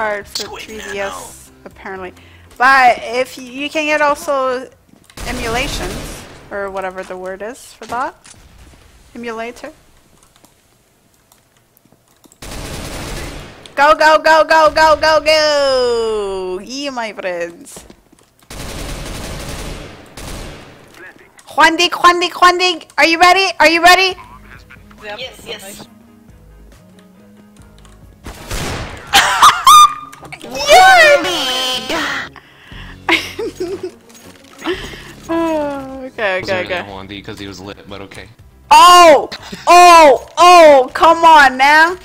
card for 3DS, apparently. But if you, you can get also emulations, or whatever the word is for that. Emulator. Go, go, go, go, go, go, go! Yeah, my friends. Juan Deag, Juandik, Juan Deag! Are you ready? Are you ready? Yes, yes. Okay, okay, okay. One D because he was lit, but okay. Oh! Oh! Oh! Come on now!